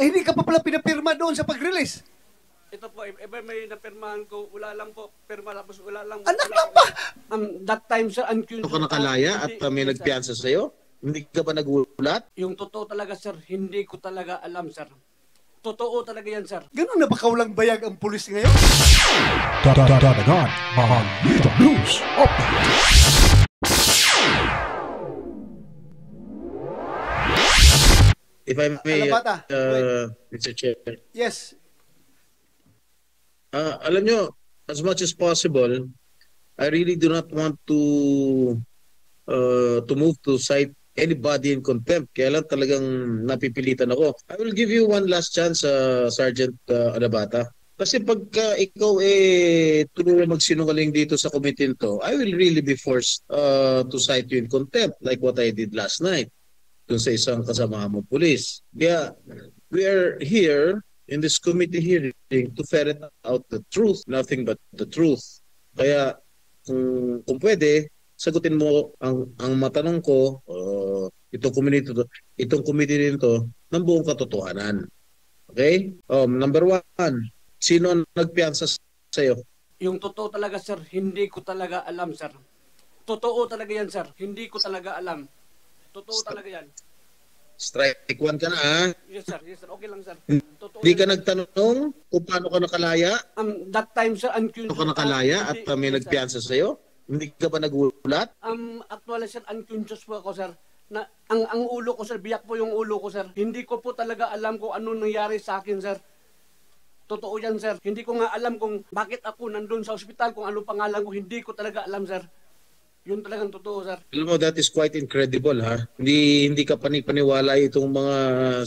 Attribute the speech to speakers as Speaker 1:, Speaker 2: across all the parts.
Speaker 1: Eh, hindi ka pa pala pinapirma doon sa pag-release.
Speaker 2: Ito po, if ever may napirmahan ko, wala lang po, pirma tapos wala lang.
Speaker 1: Anak
Speaker 2: wala
Speaker 1: lang
Speaker 2: po.
Speaker 1: pa!
Speaker 2: Um, that time, sir, unconscious.
Speaker 3: Ito ka nakalaya at uh, may nagpiyansa sa'yo? Hindi ka ba nagulat?
Speaker 2: Yung totoo talaga, sir, hindi ko talaga alam, sir. Totoo talaga yan, sir.
Speaker 1: Ganun na ba kaulang bayag ang pulis ngayon?
Speaker 4: Dadagan Balita News Update.
Speaker 3: If I may,
Speaker 1: Alabata,
Speaker 3: uh, Mr. Chair.
Speaker 1: Yes.
Speaker 3: Uh, alam nyo, as much as possible, I really do not want to uh, to move to cite anybody in contempt. Kaya lang talagang napipilitan ako. I will give you one last chance, uh, Sergeant uh, Alabata. Kasi pagka ikaw eh tuloy magsinungaling dito sa committee to, I will really be forced uh, to cite you in contempt like what I did last night dun sa isang kasama mo pulis. Kaya we are here in this committee hearing to ferret out the truth, nothing but the truth. Kaya kung, kung pwede, sagutin mo ang ang matanong ko uh, itong committee to, itong committee nito ng buong katotohanan. Okay? Um, number one, sino ang nagpiyansa sa iyo?
Speaker 2: Yung totoo talaga, sir, hindi ko talaga alam, sir. Totoo talaga yan, sir. Hindi ko talaga alam. Totoo talaga yan.
Speaker 3: Strike one ka na ha?
Speaker 2: Yes, sir. Yes, sir. Okay lang, sir. Totoo
Speaker 3: Hindi ka
Speaker 2: yan.
Speaker 3: nagtanong kung paano ka nakalaya?
Speaker 2: Um, that time, sir, unconscious.
Speaker 3: Paano ka nakalaya at uh, may
Speaker 2: yes, sir.
Speaker 3: nagpiyansa sa iyo? Hindi ka ba nagulat?
Speaker 2: Um, actually, sir, unconscious po ako, sir. Na, ang, ang ulo ko, sir, biyak po yung ulo ko, sir. Hindi ko po talaga alam kung ano nangyari sa akin, sir. Totoo yan, sir. Hindi ko nga alam kung bakit ako nandun sa ospital, kung ano pangalan ko. Hindi ko talaga alam, sir. Yun talagang totoo, sir.
Speaker 3: Alam mo, that is quite incredible ha. Hindi hindi ka panipaniwala itong mga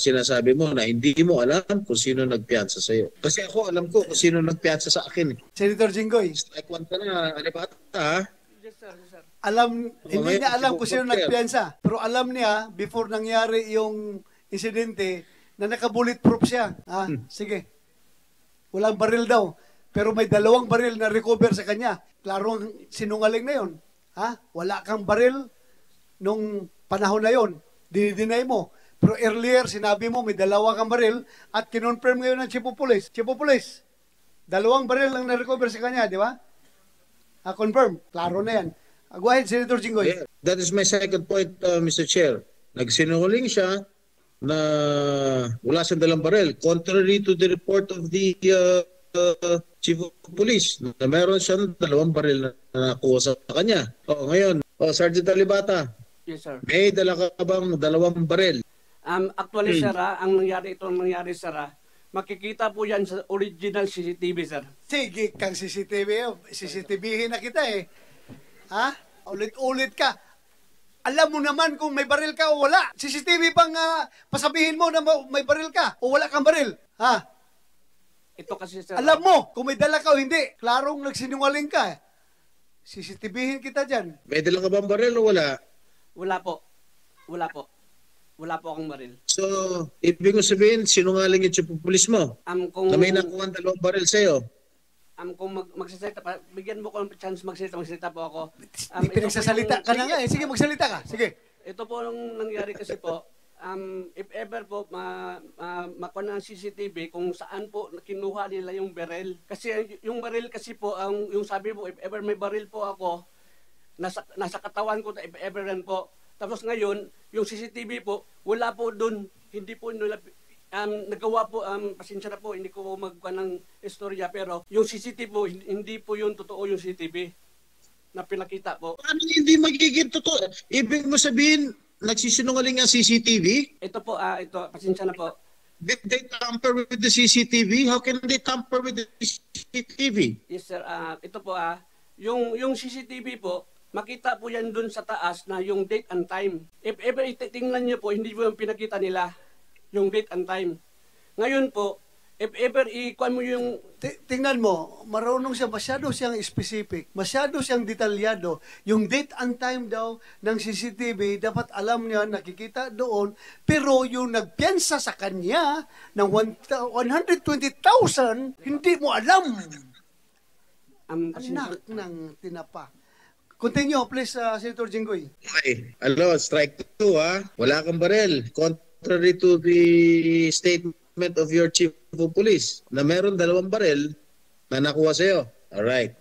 Speaker 3: sinasabi mo na hindi mo alam kung sino nagpiyansa sa iyo. Kasi ako alam ko kung sino nagpiyansa sa akin. eh.
Speaker 1: Senator Jinggoy,
Speaker 3: Strike one ka na, ano ba ha?
Speaker 2: Yes, sir. Yes, sir.
Speaker 1: alam, hindi
Speaker 3: ngayon,
Speaker 1: niya alam kung sino nagpiyansa. Pero alam niya, before nangyari yung insidente, na naka-bulletproof siya. Ah, sige. Walang baril daw. Pero may dalawang baril na recover sa kanya. Klaro sinungaling na yon. Ha? Wala kang baril nung panahon na yon. Dinideny mo. Pero earlier, sinabi mo may dalawa kang baril at kinonfirm ngayon ng Chief of Police. Chief of Police, dalawang baril lang na-recover sa kanya, di ba? Ah, confirm. Klaro na yan. Ah, go ahead, Senator Jinggoy.
Speaker 3: Yeah, that is my second point, uh, Mr. Chair. Nagsinungaling siya na wala siyang dalang barel. Contrary to the report of the uh, uh, Chief of Police na meron siyang dalawang baril na nakuha sa kanya. Oh, ngayon, oh, Sergeant Alibata,
Speaker 2: Yes, sir.
Speaker 3: may dala ka bang dalawang baril?
Speaker 2: Um, actually, sir, ah, ang nangyari ito, ang nangyari, sir, ah, makikita po yan sa original CCTV, sir.
Speaker 1: Sige kang CCTV. oh. CCTVhin na kita eh. Ha? Ulit-ulit ka. Alam mo naman kung may baril ka o wala. CCTV pang ah, pasabihin mo na ma- may baril ka o wala kang baril. Ha?
Speaker 2: Ito kasi, sir.
Speaker 1: Alam mo kung may dala ka o hindi. Klarong nagsinungaling ka. eh. CCTVhin kita dyan.
Speaker 3: May dala ka bang baril o wala?
Speaker 2: Wala po. Wala po. Wala po akong baril.
Speaker 3: So, ibig mo sabihin, sinungaling yung Police mo
Speaker 2: Um, kung,
Speaker 3: na may nakuha ang dalawang baril sa'yo.
Speaker 2: um, kung mag, magsasalita pa, bigyan mo ko ng chance magsalita, magsalita po ako. Um,
Speaker 1: Di pinagsasalita ka na nga eh. Sige, magsalita ka. Sige.
Speaker 2: Ito po ang nangyari kasi po, um, if ever po ma, ma, makuha ng CCTV kung saan po kinuha nila yung barrel. Kasi yung barrel kasi po, ang, yung sabi po, if ever may barrel po ako, nasa, nasa katawan ko, if ever rin po. Tapos ngayon, yung CCTV po, wala po dun. Hindi po nila, um, nagawa po, um, pasensya na po, hindi ko magkuha ng istorya, pero yung CCTV po, hindi, po yun totoo yung CCTV na pinakita po.
Speaker 3: Paano hindi magiging totoo? Ibig mo sabihin, nagsisinungaling ang CCTV?
Speaker 2: Ito po, ah, ito, pasensya na po.
Speaker 3: Did they tamper with the CCTV? How can they tamper with the CCTV?
Speaker 2: Yes sir, Ah, ito po ah, yung yung CCTV po, makita po yan dun sa taas na yung date and time. If ever ititingnan niyo po, hindi po yung pinakita nila yung date and time. Ngayon po, if ever ikuan mo yung
Speaker 1: Ti- tingnan mo, marunong siya, masyado siyang specific, masyado siyang detalyado. Yung date and time daw ng CCTV, dapat alam niya, nakikita doon, pero yung nagpiyansa sa kanya ng one- 120,000, hindi mo alam.
Speaker 2: um,
Speaker 1: Anak ng tinapa. Continue, please, uh, Senator Jinggoy.
Speaker 3: Okay. Ano, strike two ha. Wala kang barel. Contrary to the statement statement of your chief of police na meron dalawang barel na nakuha sa'yo. Alright.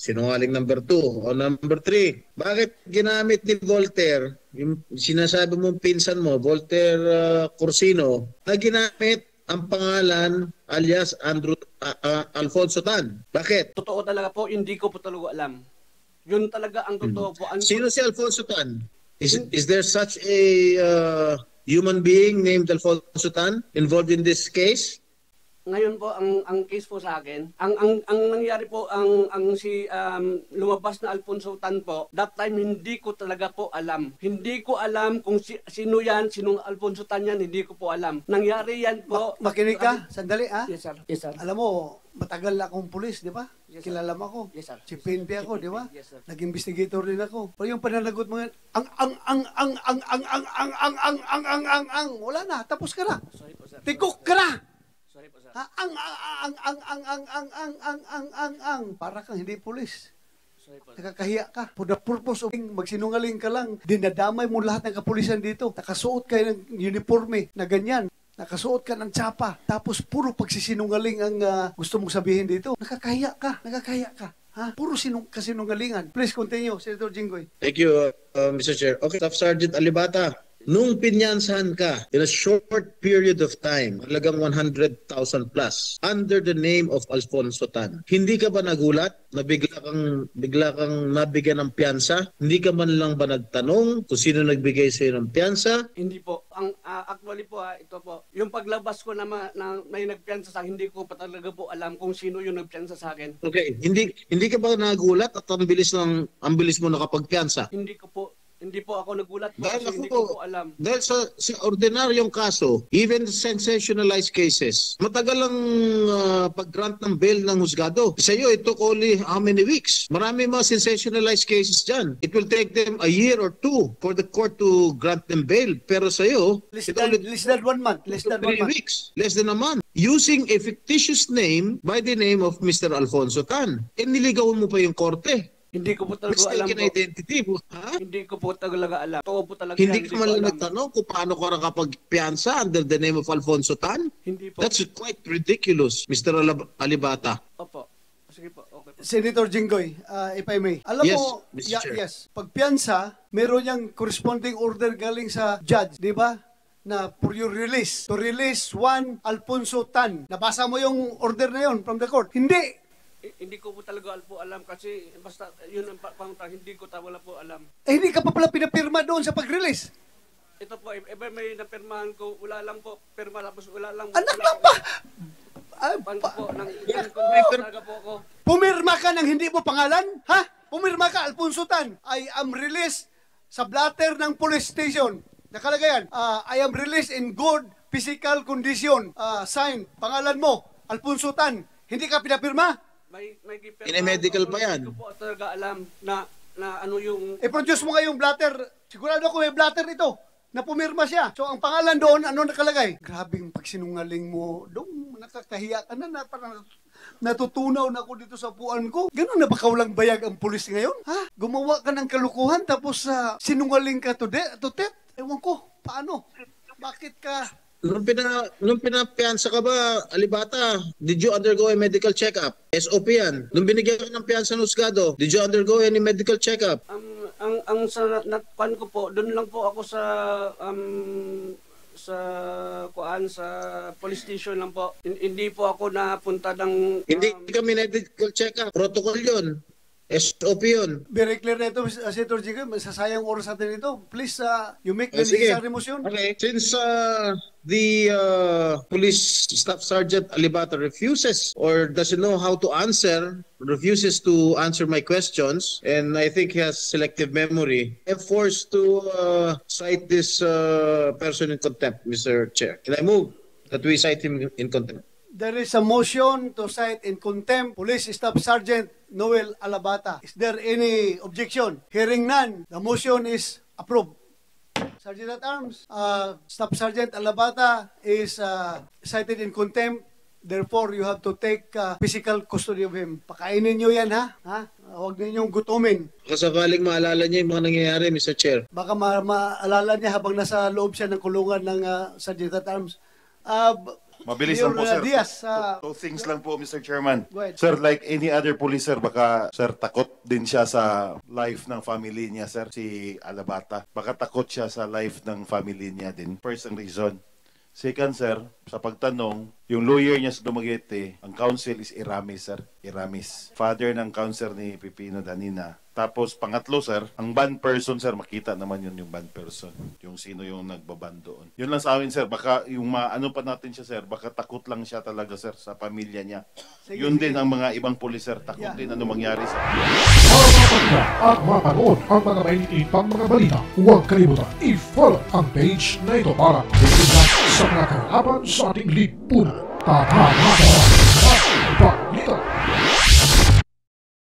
Speaker 3: Sinungaling number two. O number three, bakit ginamit ni Voltaire, yung sinasabi mong pinsan mo, Voltaire uh, Corsino, na ginamit ang pangalan alias Andrew uh, uh, Alfonso Tan? Bakit?
Speaker 2: Totoo talaga po, hindi ko po talaga alam. Yun talaga ang totoo po. Ang,
Speaker 3: Sino si Alfonso Tan? Is, is there such a uh, human being named Alfonso Tan involved in this case?
Speaker 2: Ngayon po ang ang case po sa akin, ang ang ang nangyari po ang ang si um, lumabas na Alfonso Tan po, that time hindi ko talaga po alam. Hindi ko alam kung si, sino yan, sinong Alfonso Tan yan, hindi ko po alam. Nangyari yan po.
Speaker 1: Ma- makinig ka, sandali ha.
Speaker 2: Yes sir. Yes sir.
Speaker 1: Alam mo, matagal na akong pulis, di ba?
Speaker 2: Yes, sir.
Speaker 1: Kilala mo ako.
Speaker 2: Yes, sir.
Speaker 1: Si PNP ako, di ba?
Speaker 2: Yes, sir.
Speaker 1: Nag-investigator din ako. Pero yung pananagot mo yan, ang, ang, ang, ang, ang, ang, ang, ang, ang, ang, ang, ang, ang, ang, wala na, tapos ka na.
Speaker 2: Sorry po sir.
Speaker 1: Tikok ka na!
Speaker 2: Sorry po sir.
Speaker 1: Ha, ang, ang, ang, ang, ang, ang, ang, ang, ang, ang, ang, ang, para kang hindi pulis.
Speaker 2: Sorry po. sir.
Speaker 1: Nakakahiya ka. For the purpose of magsinungaling ka lang, dinadamay mo lahat ng kapulisan dito. Nakasuot kayo ng uniforme na ganyan. Nakasuot ka ng tsapa. Tapos puro pagsisinungaling ang ah, gusto mong sabihin dito. Nakakahiya ka. Nakakahiya ka. Ha? Puro sinung kasinungalingan. Please continue, Senator Jinggoy.
Speaker 3: Thank you, uh, Mr. Chair. Okay, Staff Sergeant Alibata, nung pinyansahan ka in a short period of time, halagang 100,000 plus, under the name of Alfonso Tan, hindi ka ba nagulat na bigla kang, bigla kang nabigyan ng piyansa? Hindi ka man lang ba nagtanong kung sino nagbigay sa'yo ng piyansa?
Speaker 2: Hindi po. Ang ah, actually po ah, ito po, yung paglabas ko na, ma- na may nagpiyansa sa akin, hindi ko pa talaga po alam kung sino yung nagpiyansa sa akin.
Speaker 3: Okay, hindi hindi ka ba nagulat at ang bilis ng ang bilis mo nakapagpiyansa?
Speaker 2: Hindi ko po hindi po ako nagulat po
Speaker 3: Dahil
Speaker 2: kasi
Speaker 3: ako
Speaker 2: hindi ko po alam.
Speaker 3: Dahil sa, sa ordinaryong kaso, even sensationalized cases, matagal ang ah, pag-grant ng bail ng husgado. Sa iyo, it took only how many weeks? Marami mga sensationalized cases dyan. It will take them a year or two for the court to grant them bail. Pero sa iyo,
Speaker 1: Less than,
Speaker 3: only
Speaker 1: less than one month. Less than one month.
Speaker 3: weeks, less than a month, using a fictitious name by the name of Mr. Alfonso Tan. E niligawan mo pa yung korte.
Speaker 2: Hindi ko po talaga alam
Speaker 3: Mistaken identity. Ha?
Speaker 2: Hindi ko po talaga alam. Totoo po talaga
Speaker 3: Hindi ka man
Speaker 2: ko
Speaker 3: lang
Speaker 2: alam.
Speaker 3: nagtanong kung paano ka nakapagpiansa under the name of Alfonso Tan?
Speaker 2: Hindi po.
Speaker 3: That's quite ridiculous, Mr. Alab- Alibata.
Speaker 2: Opo. Sige po. Okay po.
Speaker 1: Senator Jinggoy, uh, if I may. Alam
Speaker 3: Yes,
Speaker 1: mo,
Speaker 3: Mr.
Speaker 1: ya-
Speaker 3: Chair.
Speaker 1: yes, pag piyansa, meron yung corresponding order galing sa judge, di ba? Na for your release, to release Juan Alfonso Tan. Nabasa mo yung order na yon from the court? Hindi.
Speaker 2: Eh, hindi ko po talaga po alam kasi basta yun ang pa- pangunta, hindi ko wala po alam.
Speaker 1: Eh, hindi ka pa pala pinapirma doon sa pag-release.
Speaker 2: Ito po, ever may napirmahan ko, wala lang po, pirma tapos wala lang.
Speaker 1: Anak
Speaker 2: wala
Speaker 1: lang pa!
Speaker 2: Pan
Speaker 1: pa-
Speaker 2: po,
Speaker 3: pero-
Speaker 2: talaga po ako.
Speaker 1: Pumirma ka ng hindi mo pangalan? Ha? Pumirma ka, Alfonso Tan. I am released sa blatter ng police station. Nakalagay yan. ah, I am released in good physical condition. Ah, sign, pangalan mo, Alfonso Tan. Hindi ka pinapirma?
Speaker 2: May may gipirmahan
Speaker 3: Ine-medical pa yan.
Speaker 2: Hindi ko po talaga alam na na ano yung
Speaker 1: I-produce mo nga yung blatter. Sigurado ako may blatter ito na pumirma siya. So, ang pangalan doon, ano nakalagay? Grabing pagsinungaling mo. Doon, nakakahiya ka na, na parang natutunaw na ako dito sa puan ko. Ganun na ba kaulang bayag ang pulis ngayon? Ha? Gumawa ka ng kalukuhan tapos sa sinungaling ka to, de, to tet? Ewan ko, paano? Bakit ka
Speaker 3: Nung, pina, nung pinapiansa ka ba, Alibata, did you undergo a medical check-up? SOP yan. Nung binigyan ka ng piansa ng husgado, did you undergo any medical check-up?
Speaker 2: ang ang ang sa natpan ko po, doon lang po ako sa um sa kuan sa police station lang po. Hin- Hindi po ako napunta ng
Speaker 3: Hindi
Speaker 2: um,
Speaker 3: kami medical check-up. Protocol yun. SOP yun.
Speaker 1: very clear na ito, uh, Senator Jigo, masasayang oras natin ito. Please, uh, you make the
Speaker 3: sige.
Speaker 1: necessary motion.
Speaker 3: Okay. Since uh, the uh, police staff sergeant Alibata refuses or doesn't know how to answer, refuses to answer my questions, and I think he has selective memory, I'm forced to uh, cite this uh, person in contempt, Mr. Chair. Can I move that we cite him in contempt?
Speaker 1: There is a motion to cite in contempt Police Staff Sergeant Noel Alabata. Is there any objection? Hearing none, the motion is approved. Sergeant at Arms, uh, Staff Sergeant Alabata is uh, cited in contempt. Therefore, you have to take uh, physical custody of him. Pakainin nyo yan, ha? ha? Huwag ninyong gutumin.
Speaker 3: Kasakaling maalala niya yung mga nangyayari, Mr. Chair.
Speaker 1: Baka ma- maalala niya habang nasa loob siya ng kulungan ng uh, Sergeant at Arms. Uh,
Speaker 5: Mabilis lang po, sir.
Speaker 1: Diaz, ah,
Speaker 5: Two things lang po, Mr. Chairman. Sir, like any other police, sir, baka, sir, takot din siya sa life ng family niya, sir, si Alabata. Baka takot siya sa life ng family niya din. First ang reason. Second, sir, sa pagtanong, yung lawyer niya sa Dumaguete, ang counsel is Iramis, sir. Iramis. Father ng counsel ni Pipino Danina. Tapos, pangatlo, sir, ang band person, sir, makita naman yun yung band person. Yung sino yung nagbaban doon. Yun lang sa amin, sir. Baka yung maano pa natin siya, sir, baka takot lang siya talaga, sir, sa pamilya niya.
Speaker 1: Sige,
Speaker 5: yun
Speaker 1: sige.
Speaker 5: din ang mga ibang pulis, sir. Takot
Speaker 1: Yeah.
Speaker 5: din ano mangyari sa
Speaker 4: at mapanood ang mga mainitang mga balita, huwag kalimutan i-follow ang page na ito para updated ka sa mga kaganapan sa ating lipunan. Tatanaka!